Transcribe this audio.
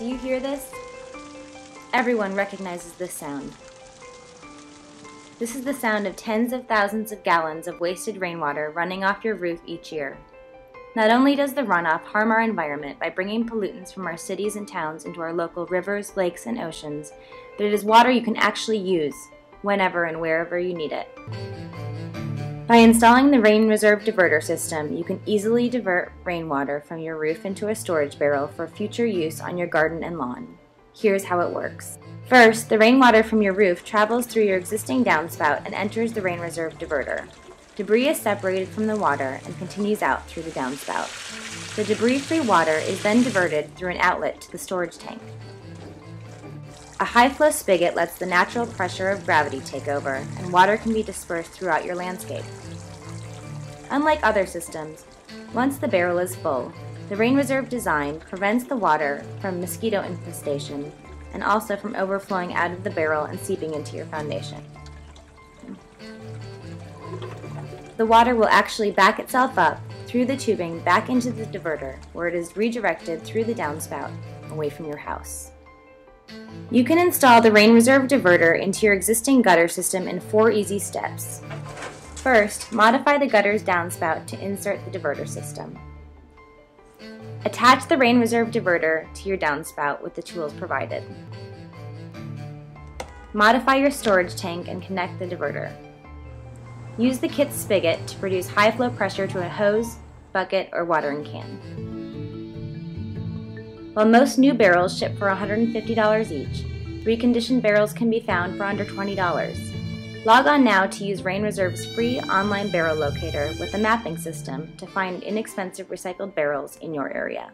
Do you hear this? Everyone recognizes this sound. This is the sound of tens of thousands of gallons of wasted rainwater running off your roof each year. Not only does the runoff harm our environment by bringing pollutants from our cities and towns into our local rivers, lakes, and oceans, but it is water you can actually use whenever and wherever you need it. By installing the RainReserve diverter system, you can easily divert rainwater from your roof into a storage barrel for future use on your garden and lawn. Here's how it works. First, the rainwater from your roof travels through your existing downspout and enters the RainReserve diverter. Debris is separated from the water and continues out through the downspout. The debris-free water is then diverted through an outlet to the storage tank. A high-flow spigot lets the natural pressure of gravity take over, and water can be dispersed throughout your landscape. Unlike other systems, once the barrel is full, the RainReserve design prevents the water from mosquito infestation and also from overflowing out of the barrel and seeping into your foundation. The water will actually back itself up through the tubing back into the diverter where it is redirected through the downspout away from your house. You can install the RainReserve diverter into your existing gutter system in four easy steps. First, modify the gutter's downspout to insert the diverter system. Attach the RainReserve diverter to your downspout with the tools provided. Modify your storage tank and connect the diverter. Use the kit's spigot to produce high flow pressure to a hose, bucket, or watering can. While most new barrels ship for $150 each, reconditioned barrels can be found for under $20. Log on now to use RainReserve's free online barrel locator with a mapping system to find inexpensive recycled barrels in your area.